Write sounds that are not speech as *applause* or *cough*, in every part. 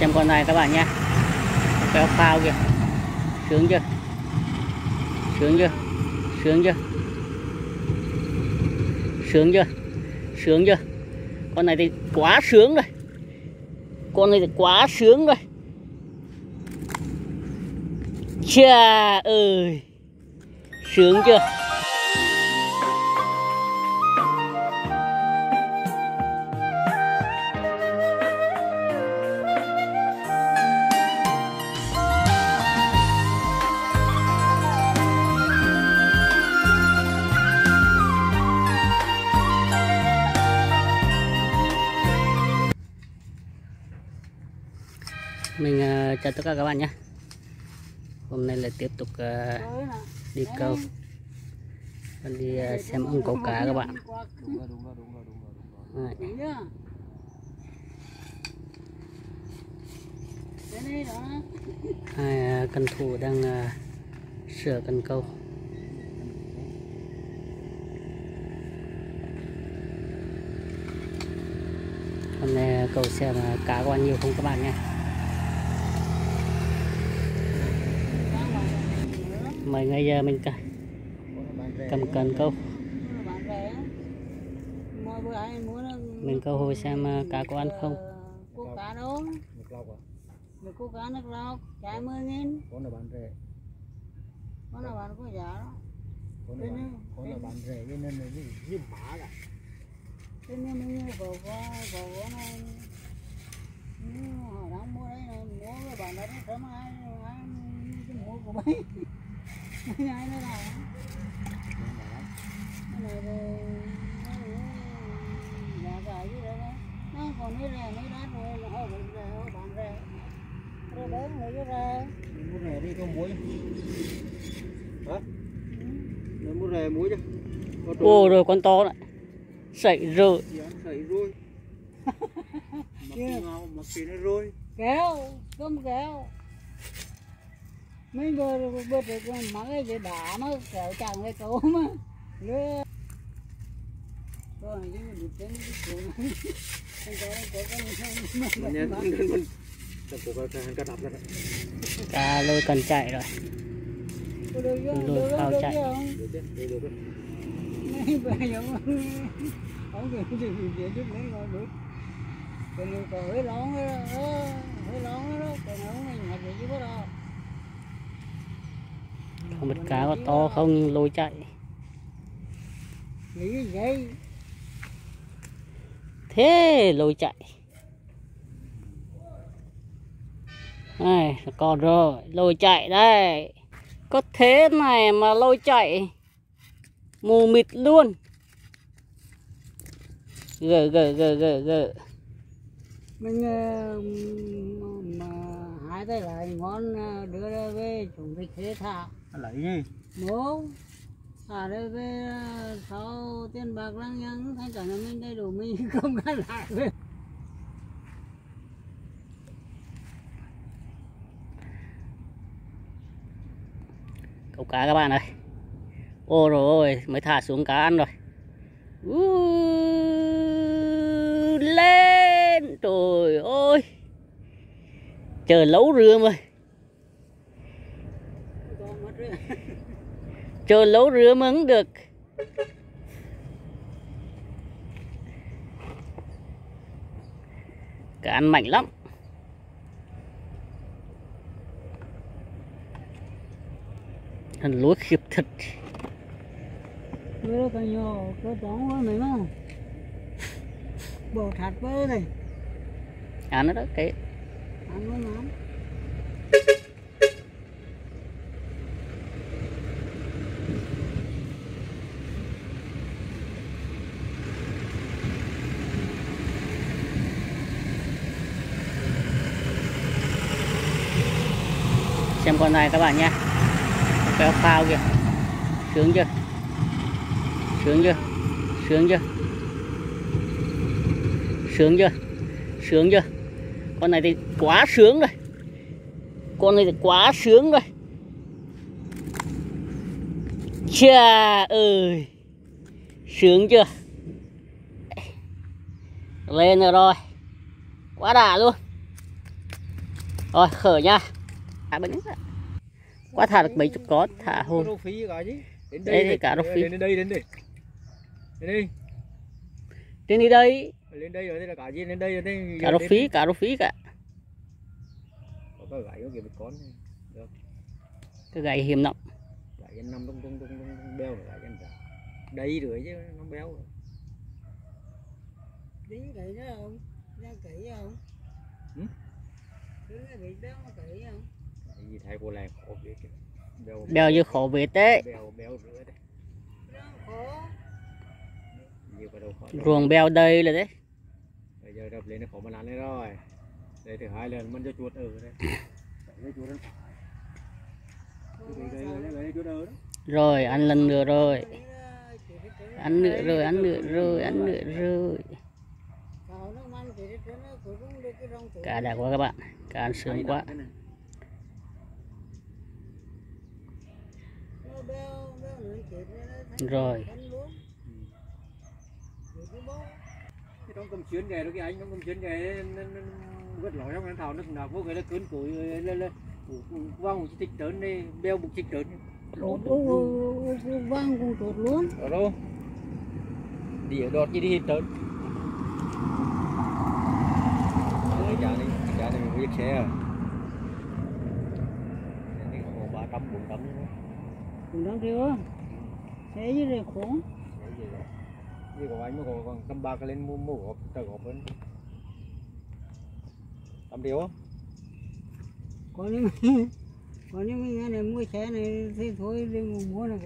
xem con này các bạn nhé. Kéo phao kìa. Sướng chưa? Sướng chưa? Sướng chưa? Sướng chưa? Sướng chưa? Con này thì quá sướng rồi. Con này thì quá sướng rồi. Cha ơi. Sướng chưa? Chào tất cả các bạn nhé. Hôm nay lại tiếp tục uh, đi câu. Còn đi uh, xem ông câu cá các bạn. Hai uh, cần thủ đang uh, sửa cần câu. Hôm nay câu xem cá có ăn nhiều không các bạn nhé mời ngay giờ mình ca- cầm cần câu. Mình câu hồi xem à, cá có ăn không? Cô cá đâu? nước lọc Được cô cá nước lọc, trái 10 nghìn. Con là bán rẻ Con nào bán có giá đó. Con là bán con là bán rẻ cho nên là cái gì bá cả Thế nên mình mua cổ có cổ có này. Nếu họ đang mua đấy này, mua cái bản đó nó sớm ai ai mua của mấy *laughs* ai nó nào cái này thì nó cũng giá cả gì đấy nó còn cái rẻ mấy đắt rồi họ bán rẻ họ bán rẻ rồi đấy lấy cái rẻ mua rẻ đi con muối hả Nếu mua rẻ muối chứ ô rồi. Con to đấy sậy rồi. Sấy rồi *laughs* mặc cái nó rồi. Kéo cơm kéo mấy bữa bữa con mắng cái gì đá nó kéo chẳng cái cấu mà. Lứa. Rồi chứ mình được đến cái này. Anh có anh có nhân mình mình cái cá lôi cần chạy rồi. Có được không Lôi được phao không? Được chạy. được được được ông kêu gì gì chút lấy rồi được còn người còn hơi lón đó hơi lón đó còn ông này nhặt gì chứ có đâu không biết cá có to không lôi chạy. Thế lôi chạy. Này còn rồi lôi chạy đây. Có thế này mà lôi chạy. Mù mịt luôn. Gờ gờ gờ gờ gờ. Mình ờ, mà hái tay lại ngon ờ, đưa ra về chúng tôi thế thả lấy gì? Bố thả đây về ờ, sau tiền bạc lăng nhăng. Thanh cả nhà mình đầy đủ mình *laughs* không gắn lại về câu cá các bạn ơi. Ô rồi mới thả xuống cá ăn rồi. Ú, lên. Trời ơi. Chờ lấu mất rồi chờ lấu rươm mới được. Cá ăn mạnh lắm. Thằng lúa khiếp thật. Đó cả nhỏ có chóng quá mày mà bỏ thạch với này. À nó đó cái ăn nó nóng con này các bạn nhé. Kéo phao kìa. Sướng chưa? Sướng chưa? Sướng chưa? Sướng chưa? Sướng chưa? Con này thì quá sướng rồi. Con này thì quá sướng rồi. Chà ơi. Sướng chưa? Lên rồi rồi. Quá đã luôn. Rồi, khởi nha. À bên quá thả được mấy chục con thả đến Đây đây thì cả rô phí. đến đây đến đây. Đến đây. Trên đi đây. Lên đây rồi đây là cả gì lên đây rồi đây cả rô phí cả rô phí cả. Có cái gãy có kìa một con. Cái gậy hiểm nọng gãy chân năm tung tung tung tung tung beo rồi gãy chân sao đây rồi chứ nó béo rồi. Dính kỹ đó không? Ra kỹ không? Ừ? Bị đó nó kỹ không? Gì thay cô làng khổ béo bèo như khổ rửa đấy. Đâu khỏi ruộng bèo đây là đấy. Bây giờ đập lên nó khổ mà làm đấy rồi. Đây thứ hai là mình cho chuột ở chuột đó. Rồi ăn lần nữa rồi. Ăn nữa rồi ăn nữa rồi ăn nữa rồi. Cá đã quá các bạn. Cá ăn sướng quá Cái này. Nó béo, béo nữa chị nó thành- Rồi. cái trong cầm xuyên nghề đó cái anh trong nghề nó nó vứt lỗi trong cái thảo nó nào vô cái nó cơn củi lên lên vang một chiếc trơn đi beo một chiếc ô, vang con chuột luôn. ở đâu? Đi ở đọt gì đi hết trơn cái giá này cái giá này mình biết xe à. Ba trăm bốn trăm chứ này khổ. Cái gì đó. Như của anh mới còn còn cầm ba cái lên mua mua gọt trời gọt lên trăm triệu không Có những có những cái này mua xe này thế thôi đi mua này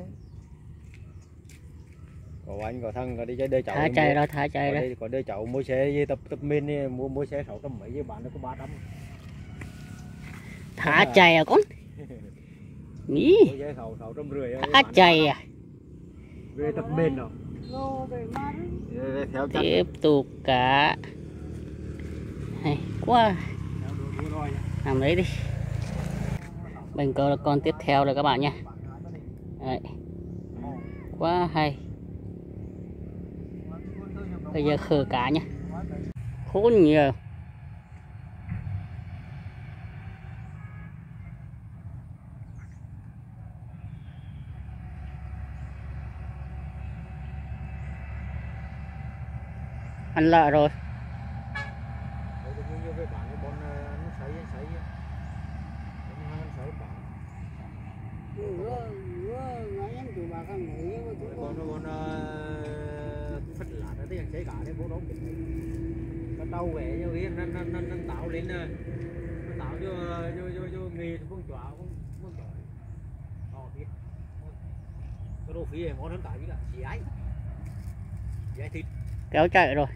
có anh có thằng có đi chơi đời cháu thả chạy rồi thả chạy rồi. đây có đời cháu mua xe gì tập tập men đi mua mua xe sáu trăm mấy với bán nó có ba trăm. Thả chạy à con *laughs* Ý, mua xe sáu sáu trăm rưỡi thả chạy à? Về tập men rồi Lô về má đấy. theo chắc tiếp tục cả. Hay quá. Theo đuổi đuổi rồi làm đấy đi. Bình cơ là con tiếp theo rồi các bạn nha đấy. quá hay. Bây giờ khờ cá nhá khốn nhiều ăn lợ rồi Đấy, tự nhiên như về bán cái bọn ờ, nó sấy nó sấy nó ăn sấy bán Rửa, rửa, nói em chủ bà không nghĩ nhưng mà Cái chúng con con nó con ờ, phất lạ nó thấy sấy cả đấy bố đó cái tàu về cho cái nó nó nó nó tạo lên nó tạo cho cho cho cho nghề thì không chọa không không chọa họ biết cái đồ phí này món hơn cả với cả chỉ ấy chỉ ấy thịt. Kéo chạy rồi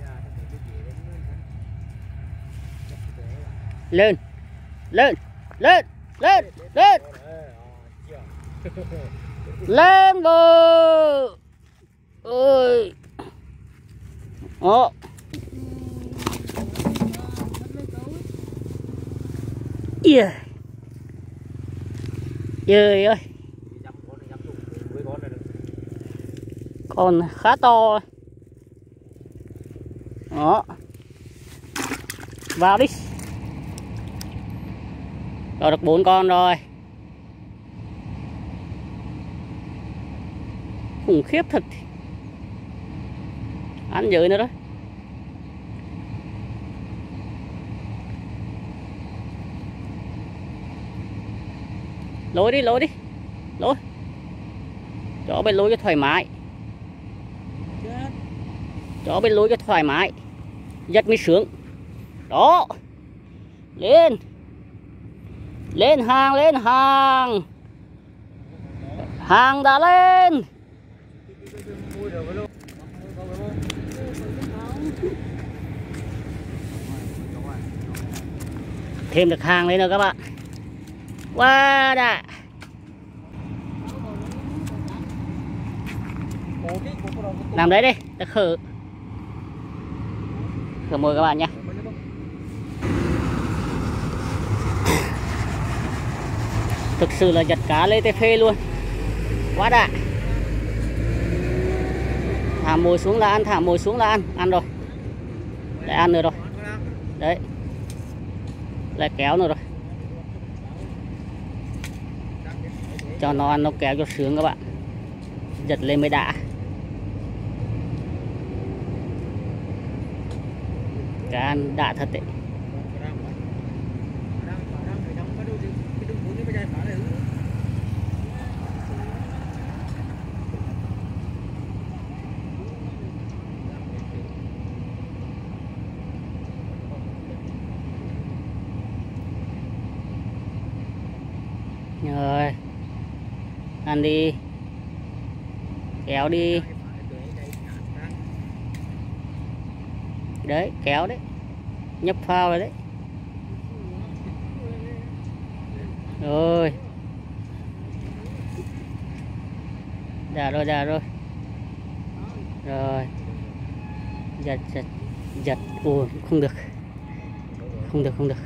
Dạ, nó phải cái gì đến nó- nó- nó phải để là- lên. Lên. Lên. Lên. Lên. Lên bờ. Ơi Ồ, yeah. Trời ơi, còn con khá to. Đó. Vào đi. Rồi được bốn con rồi. Khủng khiếp thật. Ăn dưới nữa đó. Lối đi, lối đi. Lối. chó bên lối cho thoải mái. chó bên lối cho thoải mái giật mới sướng đó lên lên hàng lên hàng hàng đã lên. Thêm được hàng lên nữa các bạn. Wow, đã. Làm đấy đi đã khử. Khử mồi các bạn nhé Mấy cái bông thực sự là giật cá lê tê phê luôn. Quá đã thả mồi xuống là ăn, thả mồi xuống là ăn. Ăn rồi. Lại ăn nữa rồi. Đấy. Lại kéo nữa rồi. Cho nó ăn, nó kéo cho sướng các bạn. Giật lên mới đã cá ăn đã thật đấy. Ăn đi. Kéo đi. Đấy, kéo đấy. Nhấp phao rồi đấy. Rồi. Dạ rồi dạ rồi. Rồi. Giật giật giật. Ồ, không được. Không được không được.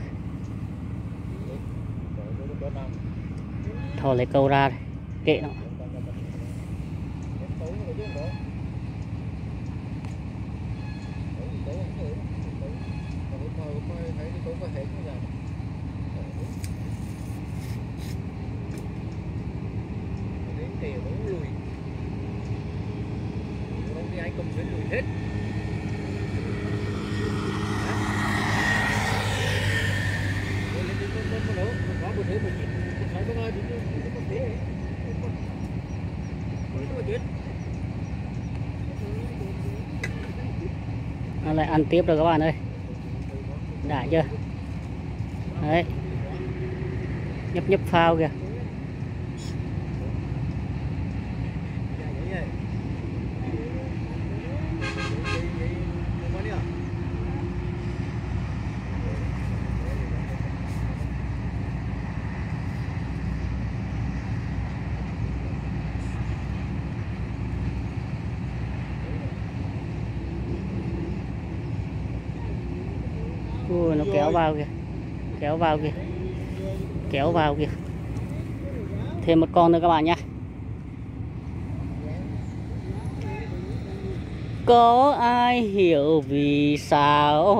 Thò lấy câu ra đây kệ nó. Hết có một thứ mà chỉ sáu có ai thì nó có thế nó có chuyện nó lại ăn tiếp rồi các bạn ơi. Đã chưa? Đấy. Nhấp nhấp phao kìa. Ui, nó kéo vào kìa. Kéo vào kìa. Kéo vào kìa. Thêm một con nữa các bạn nhé có ai hiểu vì sao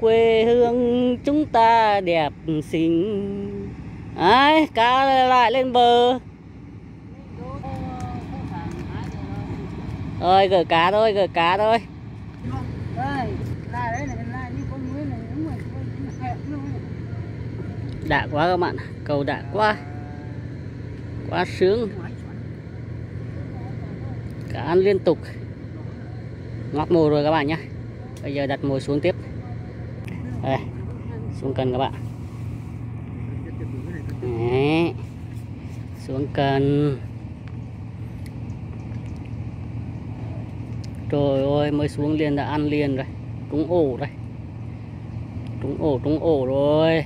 quê hương chúng ta đẹp xinh? Ấy cá lại lên bờ. Ơi gửi cá thôi gửi cá thôi đây là đấy là là như con muối này đúng rồi hẹp luôn đã quá các bạn cầu đã quá. Quá sướng. Cả ăn liên tục. Ngót mồi rồi các bạn nhé bây giờ đặt mồi xuống tiếp. Đây, xuống cần các bạn. Đấy. xuống cần. Trời ơi, mới xuống liền đã ăn liền rồi. Trúng ổ rồi trúng ổ trúng ổ rồi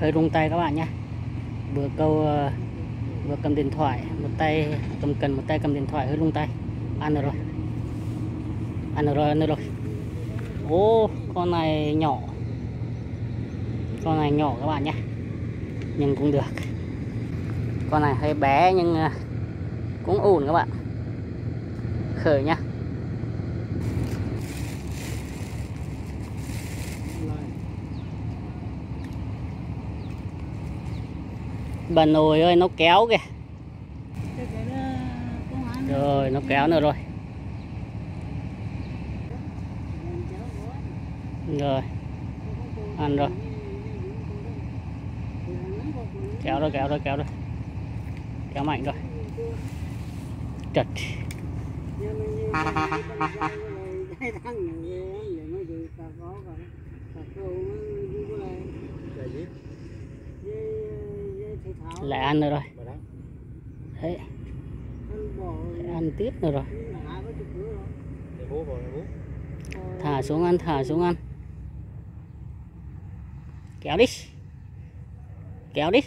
hơi rung tay các bạn nhé vừa câu ờ, vừa cầm điện thoại, một tay cầm cần, một tay cầm điện thoại, hơi rung tay. Ăn được rồi. Ăn được rồi, ăn được rồi. Ô, con này nhỏ. Con này nhỏ các bạn nhé nhưng cũng được. Con này hơi bé nhưng ờ, cũng ổn các bạn. Khởi nhá. Bà nồi ơi, nó kéo kìa. Rồi nó kéo nữa rồi. Rồi, ăn rồi. Kéo rồi kéo rồi kéo rồi. Kéo mạnh rồi. Chật *laughs* cái thằng này để nó được cả có cả cả câu nó đi qua lại là gì với với thầy thảo lại ăn nữa rồi đấy lại ăn tiếp nữa rồi thả xuống ăn thả xuống ăn kéo đi kéo đi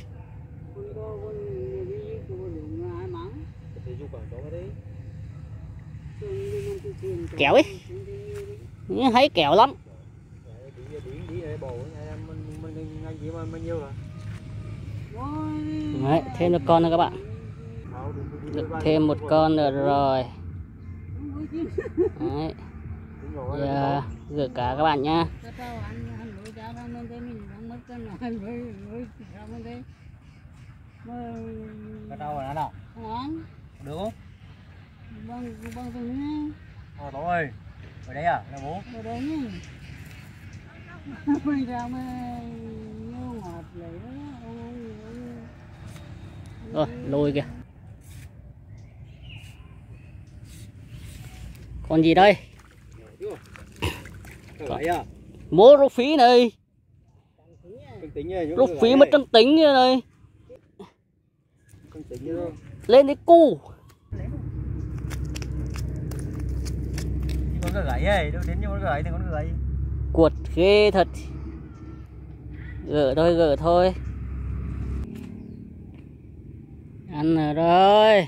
Kéo ấy. Ừ, thấy kéo lắm đấy thêm được con nữa các bạn. Được thêm một con nữa rồi. Đấy. giờ gửi cả các bạn nhá. Ra mình cái đâu rồi nào ăn được không? Bằng bằng từng nhá ờ ơi ở đây à là bố. Ở đây nhá bây giờ mà ngọt lấy đó ông rồi lôi kìa. Còn gì đây? À? Mua rút phí này. Rút phí mất trăng tính như này. Lên đi cu. Con gãy ấy đâu đến như con gãy thì con gãy cuột ghê thật. Gỡ thôi gỡ thôi ăn rồi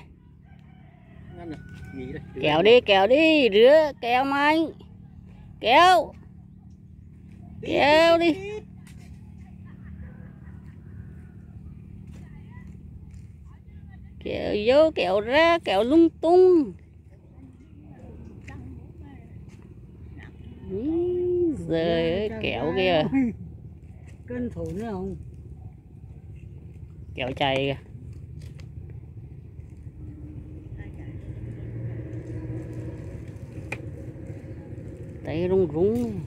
kéo đi kéo đi rửa kéo mạnh kéo. Kéo đi. Kéo vô kéo ra kéo lung tung. Giời ơi kéo kìa. Cân thủ nữa không? Kéo chạy kìa tay rung rung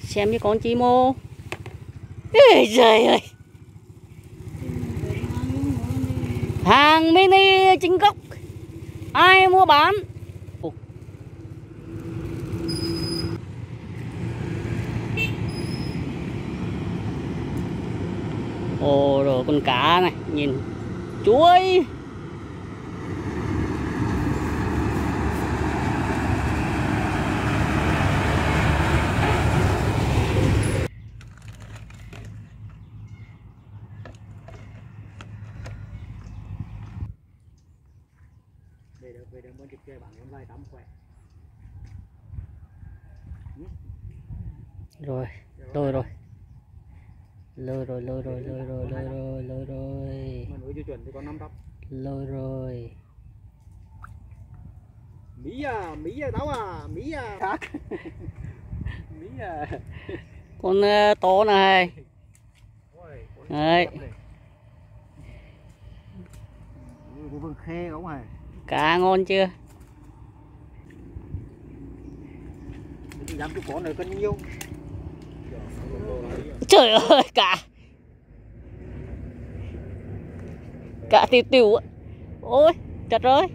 xem như con chim ô Ê, trời ơi. Hàng mini chính gốc. Ai mua bán? Ồ. ồ rồi con cá này nhìn. Chuối về được về được muốn chụp chơi bạn em lai tắm khỏe rồi lôi rồi lôi rồi lôi rồi lôi rồi lôi rồi lôi rồi. Lôi rồi. Mỹ à mỹ à táo à mỹ à. Khác. *laughs* Mỹ à. Con ờ, to này. Đấy. cá ngon chưa? Dám chụp con này cân nhiêu trời ơi, cả. Cả tiêu tiêu á. Ôi chặt rồi.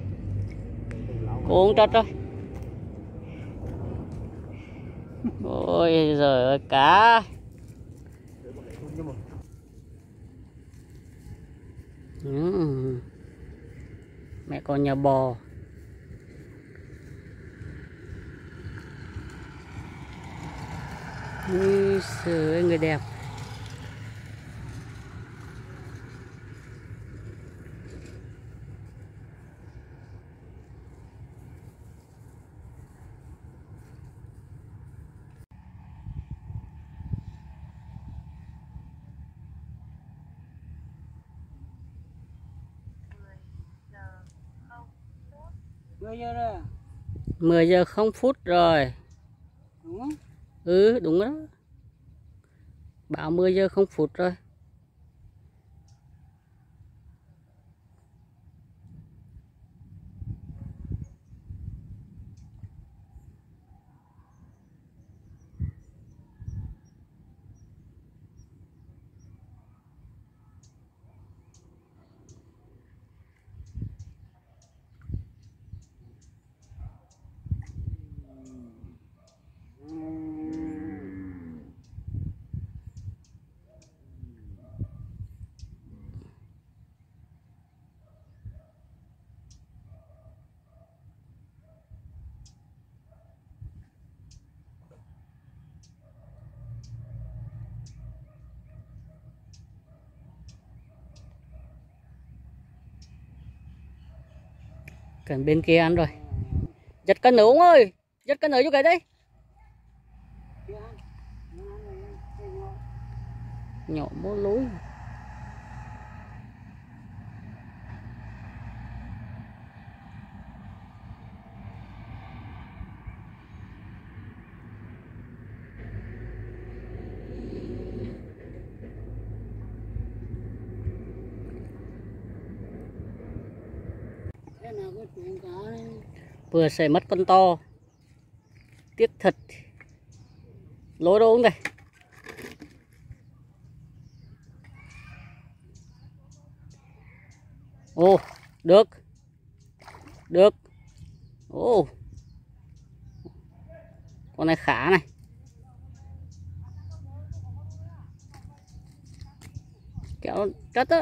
Cuốn chặt rồi. Ôi, giời ơi cá ừ. mẹ con nhà bò. Giời ơi, người đẹp. Bây giờ đó 10 giờ không phút rồi. Đúng không? Ừ đúng đó báo 10 giờ không phút rồi. Cần bên kia ăn rồi. Giật cân nữa ông ơi. Giật cân nữa cho cái đấy. Nhỏ bố lối thế nào cái chuyện cả này vừa xảy mất con to. Tiếc thật. Lối đâu cũng đây? Ô, được. Được. Ô. Con này khá này. Kéo chất á.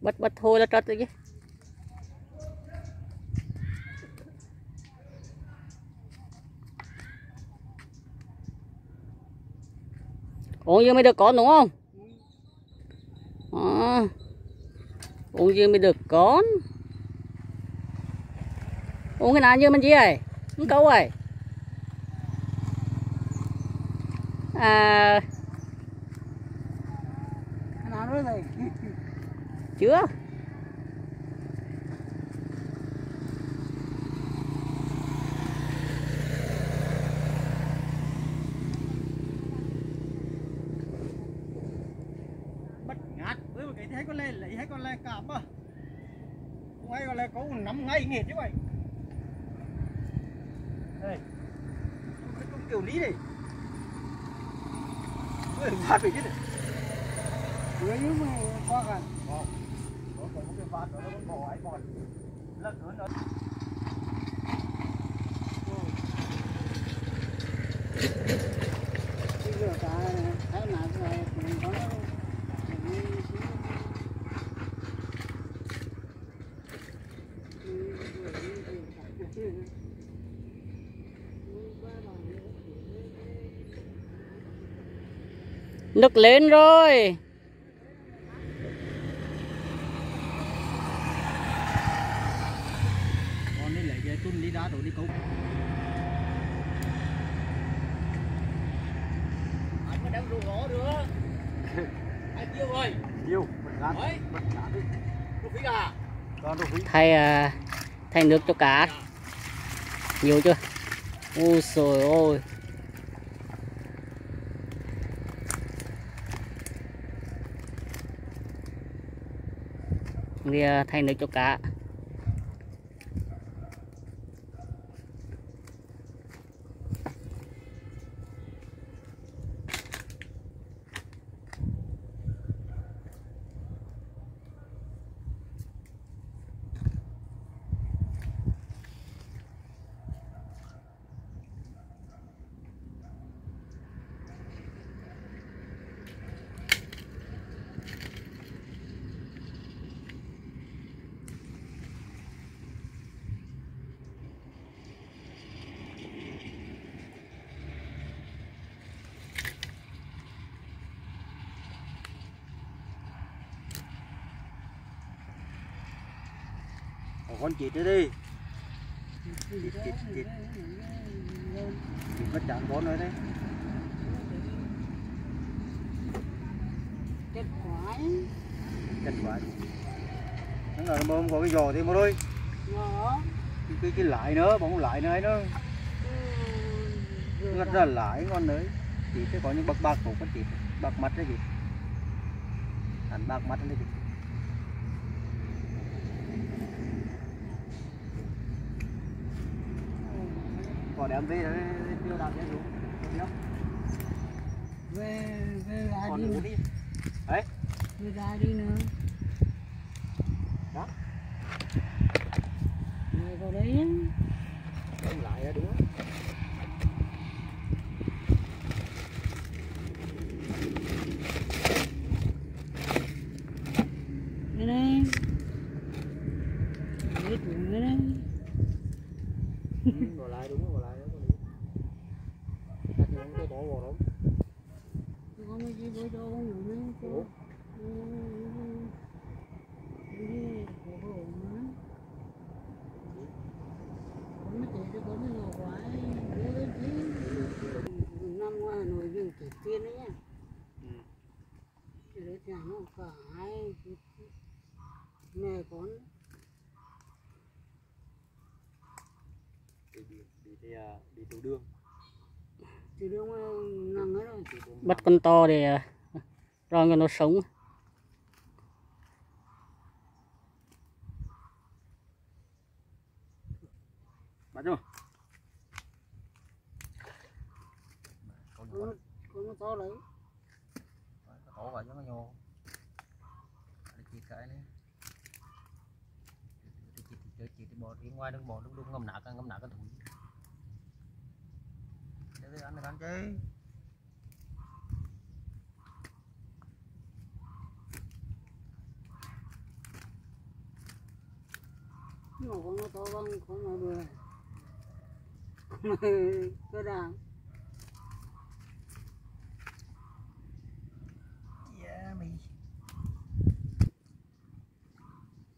Bắt bắt thôi là chất rồi chứ. Ủa giờ mới được con đúng không? À, Ủa giờ mới được con Ủa cái nào như mình gì vậy? Không câu vậy À. Chưa bắt ngạt với một cái thấy con lê lấy hay con lê cảm à không hay con lê ngay nghiệt chứ vậy đây. Con kiểu lý này. Ôi, phạt phải chứ này. Với những mà qua cả có có một cái phạt nó còn bỏ ấy còn nó cái lửa cả thấy nào cái chuyện có nó Nước lên rồi. Con đi lấy cái tung đi đá rồi đi câu anh có đem rượu gõ được *laughs* anh yêu ơi. Yêu bật gạt bật gạt đi. Rượu phí à? Con rượu phí. Thay à, thay nước cho cá Nhiều chưa? Ôi trời ơi thay nước cho cá. Con chị tới đi. Chị chị chị chị bắt chạm con nữa đấy. Kết quả. Kết quả. Nó là không có cái giò thì thôi. Nó cái cái, cái lại nữa bóng lại nữa ấy nữa rất là lại con nữa chị sẽ có những bạc bạc của con chị bạc mặt đấy chị thành bạc mặt đấy chị còn đem về đấy tiêu đạp đấy luôn về về lại đi nữa. đi. Về lại đi nữa. Đó. về vào đấy. Đem lại á, đúng không? Đây này Đấy, chuyện đây này Ừ, ngồi lại đúng rồi ngồi lại đó con đi đặt những cái bỏ vào đó có mấy cái bữa đâu không ngủ nữa Ủa? cô đi khổ khổ mà có mấy chị có mấy ngồi quái bữa chứ năm qua Hà Nội dương chỉ tiên đấy nhá à, đi tiểu đường. Thì đường mà nằm ở đây tiểu đường bắt con to để à, rồi cho nó sống. Bắt chưa? Con nó con nó to lấy tổ vào cho nó nhô để chỉ cái này. Chỉ chỉ chỉ bò đi ngoài đừng bò đừng đừng ngâm nạc ngâm nạc cái thùng đi cái ăn ăn chứ nhưng mà con nó to con không mà được, *laughs* cái đàn yeah mày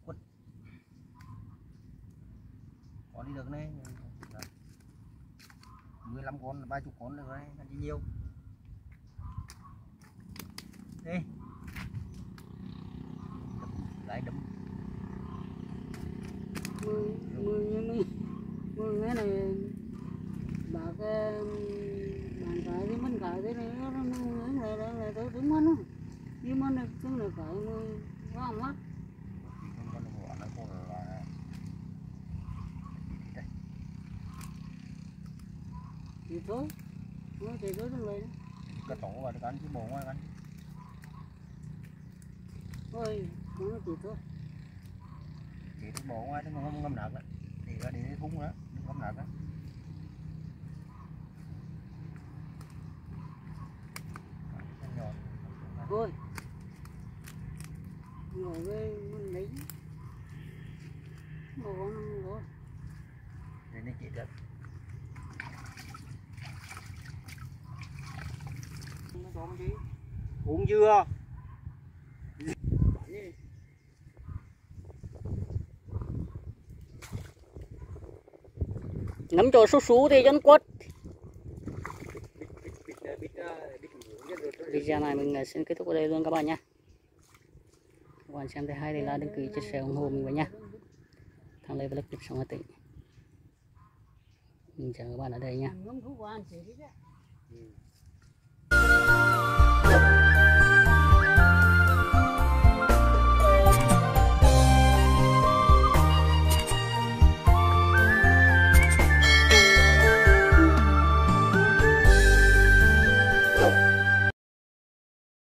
quất còn đi được này ba chục con được đấy là nhiều? Đây đi đấm, lại đấm mười mười như mi mười cái này bà cái bàn cái thì mình cái thế này nó nó nó lại lại lại tới tiếng mình nhưng mà nó tiếng này cái nó quá mắt con con của nó còn là thôi nó thì tới nó lên. Cái tổ và cái chứ bồ ngoài cái thôi nó chỉ thôi. Chỉ cái bồ ngoài nó không ngâm nặng đó thì cái đi thúng đó ngâm nặng đó nhỏ thôi. Ngồi với mình lấy. Con nó có để nó chỉ được có gì uống dưa. Ngắm chỗ xú xú thì cho nó quất. Video này mình xin kết thúc ở đây luôn các bạn nhé các bạn xem thấy hay thì like đăng ký chia sẻ ủng hộ mình với nhá. Thằng lê và clip sống ở tỉnh mình chào các bạn ở đây nhá